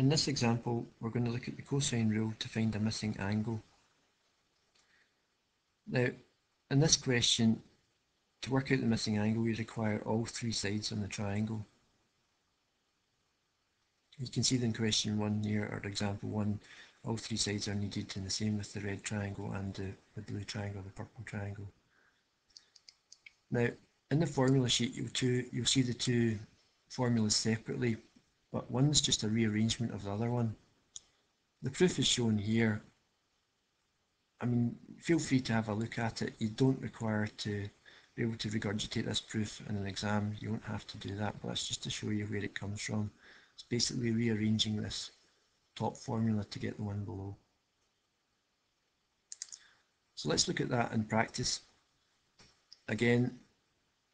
In this example, we're going to look at the cosine rule to find a missing angle. Now, in this question, to work out the missing angle, we require all three sides on the triangle. You can see in question 1 here, or example 1, all three sides are needed and the same with the red triangle and the, the blue triangle, the purple triangle. Now, in the formula sheet, you'll, two, you'll see the two formulas separately, but one's just a rearrangement of the other one. The proof is shown here. I mean, feel free to have a look at it. You don't require to be able to regurgitate this proof in an exam. You won't have to do that, but that's just to show you where it comes from. It's basically rearranging this top formula to get the one below. So let's look at that in practice. Again,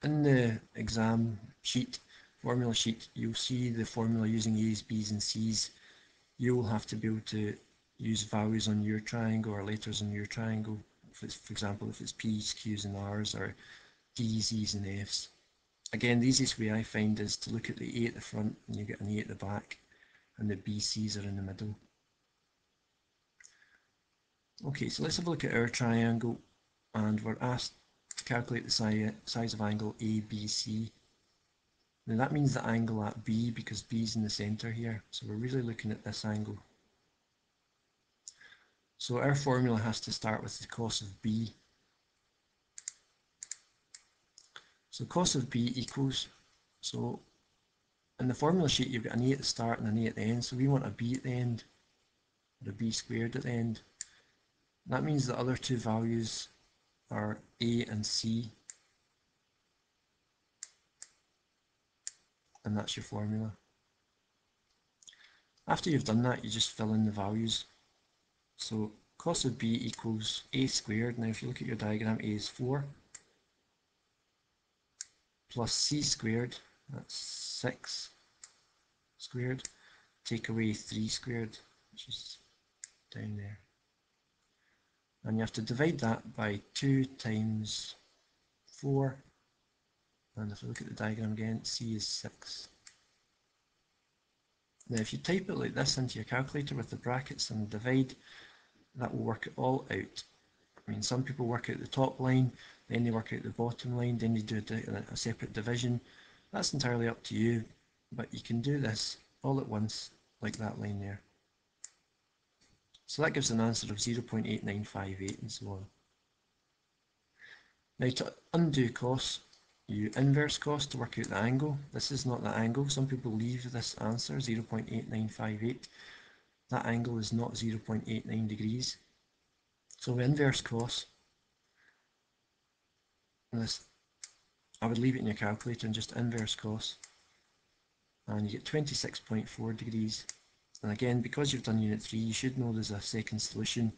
in the exam sheet, formula sheet, you'll see the formula using A's, B's and C's. You'll have to be able to use values on your triangle or letters on your triangle. For example, if it's P's, Q's and R's or D's, E's and F's. Again, the easiest way I find is to look at the A at the front and you get an A at the back and the BCs are in the middle. Okay, so let's have a look at our triangle and we're asked to calculate the si size of angle ABC. Now that means the angle at B because B is in the centre here, so we're really looking at this angle. So our formula has to start with the cos of B. So cos of B equals, so in the formula sheet you've got an A at the start and an A at the end, so we want a B at the end, or a B squared at the end. That means the other two values are A and C. And that's your formula. After you've done that, you just fill in the values. So cos of B equals A squared. Now if you look at your diagram, A is 4 plus C squared, that's 6 squared. Take away 3 squared, which is down there and you have to divide that by 2 times 4 and if we look at the diagram again C is 6 now if you type it like this into your calculator with the brackets and divide that will work it all out. I mean some people work out the top line then they work out the bottom line then they do a, a separate division. That's entirely up to you but you can do this all at once like that line there. So that gives an answer of 0.8958 and so on. Now to undo cos, you inverse cos to work out the angle. This is not the angle. Some people leave this answer 0.8958. That angle is not 0.89 degrees. So inverse cos. This, I would leave it in your calculator and just inverse cos. And you get 26.4 degrees and again, because you've done Unit 3, you should know there's a second solution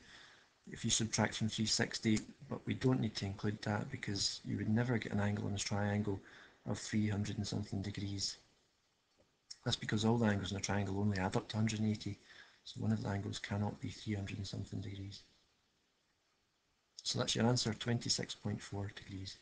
if you subtract from 360, but we don't need to include that because you would never get an angle on this triangle of 300 and something degrees. That's because all the angles in a triangle only add up to 180, so one of the angles cannot be 300 and something degrees. So that's your answer, 26.4 degrees.